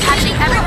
Touching everyone.